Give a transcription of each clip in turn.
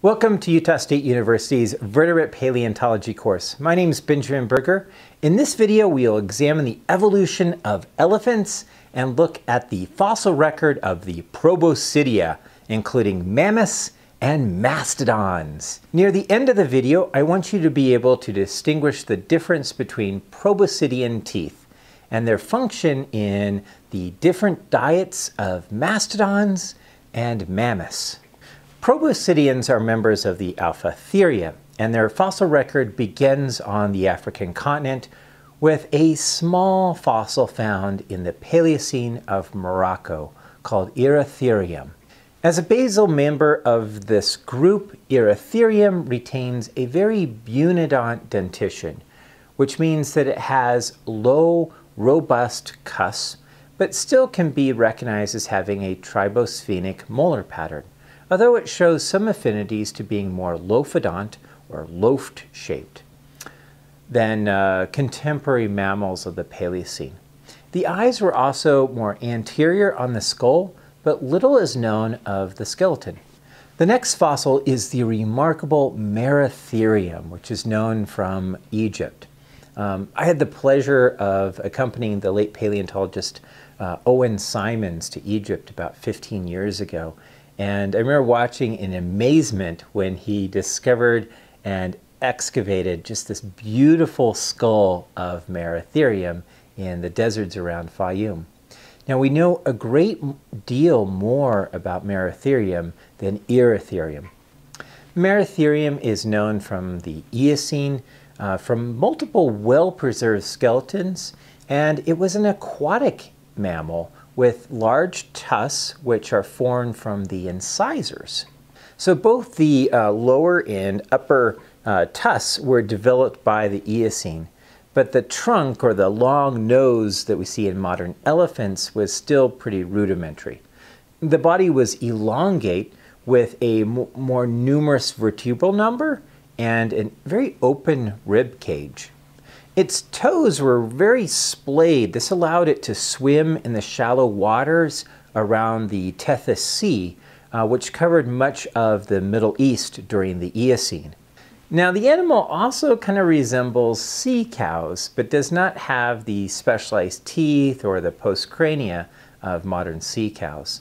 Welcome to Utah State University's Vertebrate Paleontology course. My name is Benjamin Burger. In this video, we'll examine the evolution of elephants and look at the fossil record of the Proboscidea, including mammoths and mastodons. Near the end of the video, I want you to be able to distinguish the difference between proboscidean teeth and their function in the different diets of mastodons and mammoths. Proboscideans are members of the Afrotheria, and their fossil record begins on the African continent with a small fossil found in the Paleocene of Morocco called Eritherium. As a basal member of this group, Eritherium retains a very bunodont dentition, which means that it has low, robust cusps, but still can be recognized as having a tribosphenic molar pattern, although it shows some affinities to being more lophodont or loafed shaped than uh, contemporary mammals of the Paleocene. The eyes were also more anterior on the skull, but little is known of the skeleton. The next fossil is the remarkable Moeritherium, which is known from Egypt. Um, I had the pleasure of accompanying the late paleontologist uh, Elwyn Simons to Egypt about 15 years ago. And I remember watching in amazement when he discovered and excavated just this beautiful skull of Moeritherium in the deserts around Fayum. Now we know a great deal more about Moeritherium than Eritherium. Moeritherium is known from the Eocene, uh, from multiple well-preserved skeletons, and it was an aquatic mammal with large tusks which are formed from the incisors. So both the uh, lower and upper uh, tusks were developed by the Eocene, but the trunk or the long nose that we see in modern elephants was still pretty rudimentary. The body was elongate with a more numerous vertebral number and a very open rib cage. Its toes were very splayed. This allowed it to swim in the shallow waters around the Tethys Sea, uh, which covered much of the Middle East during the Eocene. Now the animal also kind of resembles sea cows, but does not have the specialized teeth or the postcrania of modern sea cows.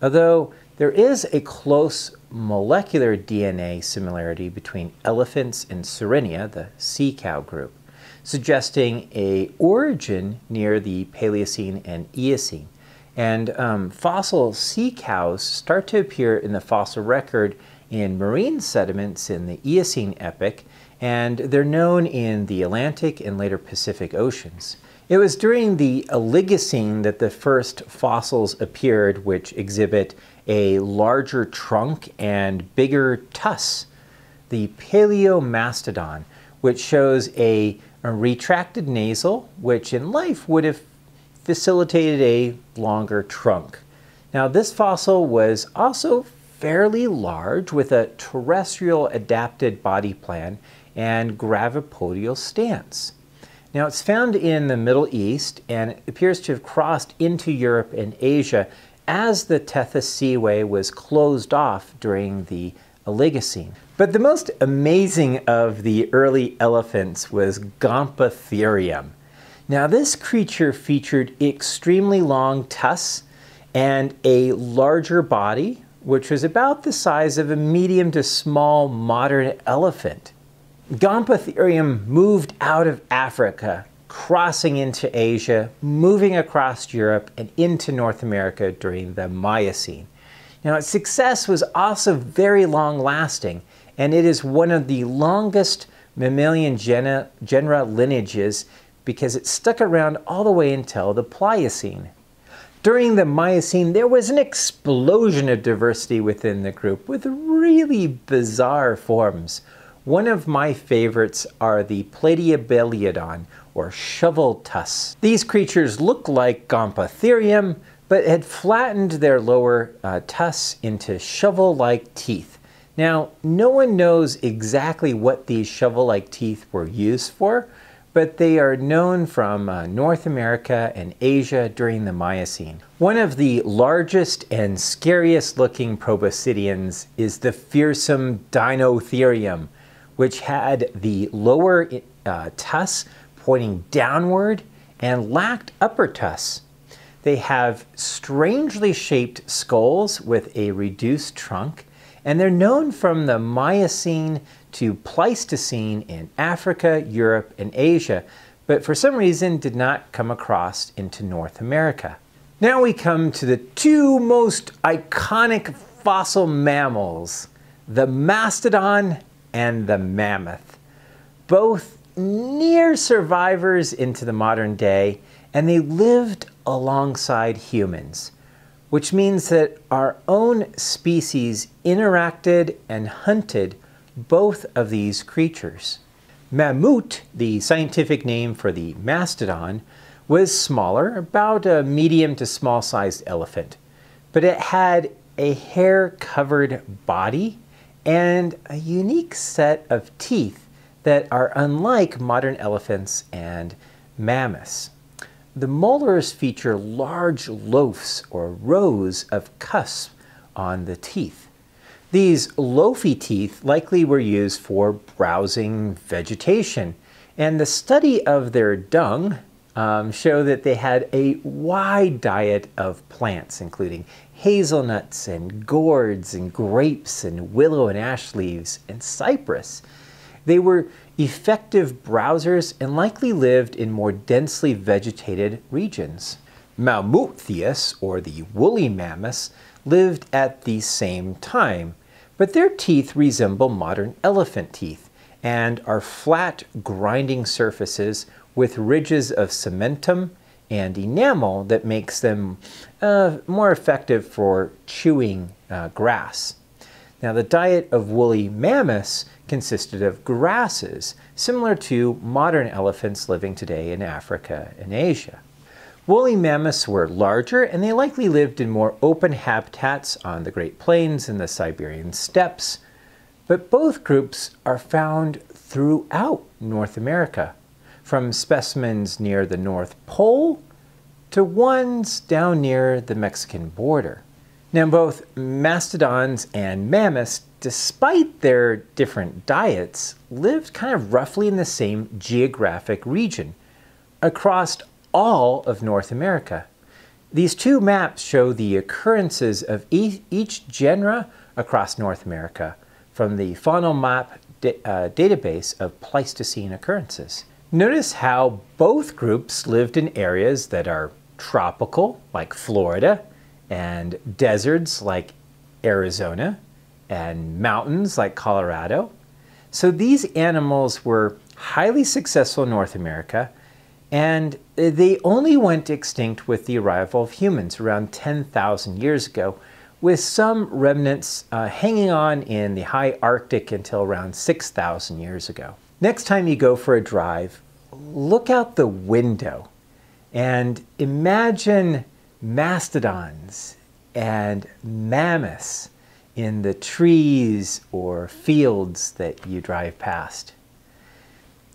Although there is a close molecular DNA similarity between elephants and Sirenia, the sea cow group, suggesting a origin near the Paleocene and Eocene. And um, fossil sea cows start to appear in the fossil record in marine sediments in the Eocene epoch, and they're known in the Atlantic and later Pacific Oceans. It was during the Oligocene that the first fossils appeared which exhibit a larger trunk and bigger tusks. The Paleomastodon, which shows a, a retracted nasal, which in life would have facilitated a longer trunk. Now this fossil was also fairly large with a terrestrial adapted body plan and graviportal stance. Now it's found in the Middle East and appears to have crossed into Europe and Asia as the Tethys Seaway was closed off during the Oligocene. But the most amazing of the early elephants was Gomphotherium. Now this creature featured extremely long tusks and a larger body which was about the size of a medium to small modern elephant. Gomphotherium moved out of Africa, crossing into Asia, moving across Europe, and into North America during the Miocene. Now, its success was also very long lasting, and it is one of the longest mammalian genera, genera lineages because it stuck around all the way until the Pliocene. During the Miocene, there was an explosion of diversity within the group with really bizarre forms. One of my favorites are the Platybelodon, or shovel tusks. These creatures look like Gomphotherium, but had flattened their lower uh, tusks into shovel-like teeth. Now, no one knows exactly what these shovel-like teeth were used for, but they are known from uh, North America and Asia during the Miocene. One of the largest and scariest looking proboscideans is the fearsome Deinotherium, which had the lower uh, tusk pointing downward and lacked upper tusks. They have strangely shaped skulls with a reduced trunk, and they're known from the Miocene to Pleistocene in Africa, Europe, and Asia, but for some reason did not come across into North America. Now we come to the two most iconic fossil mammals, the mastodon and the mammoth. Both near survivors into the modern day, and they lived alongside humans, which means that our own species interacted and hunted both of these creatures. Mammut, the scientific name for the mastodon, was smaller, about a medium to small sized elephant, but it had a hair covered body and a unique set of teeth that are unlike modern elephants and mammoths. The molars feature large lophs or rows of cusps on the teeth. These loafy teeth likely were used for browsing vegetation, and the study of their dung um, show that they had a wide diet of plants, including hazelnuts and gourds and grapes and willow and ash leaves and cypress. They were effective browsers and likely lived in more densely vegetated regions. Mammuthus, or the woolly mammoths, lived at the same time, but their teeth resemble modern elephant teeth and are flat, grinding surfaces with ridges of cementum and enamel that makes them uh, more effective for chewing uh, grass. Now, the diet of woolly mammoths consisted of grasses, similar to modern elephants living today in Africa and Asia. Woolly mammoths were larger and they likely lived in more open habitats on the Great Plains and the Siberian steppes, but both groups are found throughout North America, from specimens near the North Pole to ones down near the Mexican border. Now, both mastodons and mammoths, despite their different diets, lived kind of roughly in the same geographic region across all of North America. These two maps show the occurrences of e each genera across North America from the Faunal Map uh, database of Pleistocene occurrences. Notice how both groups lived in areas that are tropical, like Florida, and deserts like Arizona, and mountains like Colorado. So these animals were highly successful in North America and they only went extinct with the arrival of humans around 10,000 years ago, with some remnants uh, hanging on in the high Arctic until around 6,000 years ago. Next time you go for a drive, look out the window and imagine mastodons and mammoths in the trees or fields that you drive past.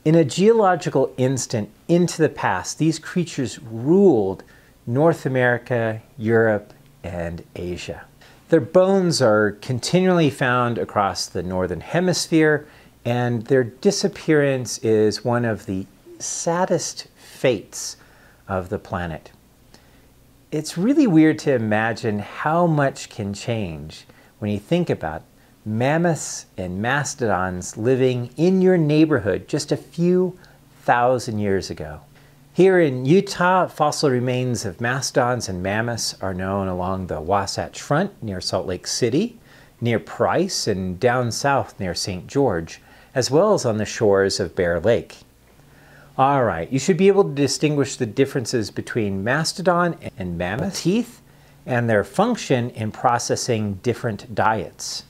In a geological instant into the past, these creatures ruled North America, Europe, and Asia. Their bones are continually found across the northern hemisphere, and their disappearance is one of the saddest fates of the planet. It's really weird to imagine how much can change when you think about mammoths and mastodons living in your neighborhood just a few thousand years ago. Here in Utah, fossil remains of mastodons and mammoths are known along the Wasatch Front near Salt Lake City, near Price, and down south near St. George, as well as on the shores of Bear Lake. All right, you should be able to distinguish the differences between mastodon and mammoth teeth and their function in processing different diets.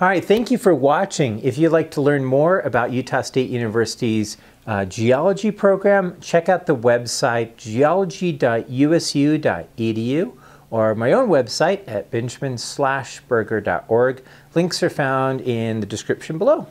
All right, thank you for watching. If you'd like to learn more about Utah State University's uh, geology program, check out the website geology.usu.edu or my own website at benjamin-burger.org. Links are found in the description below.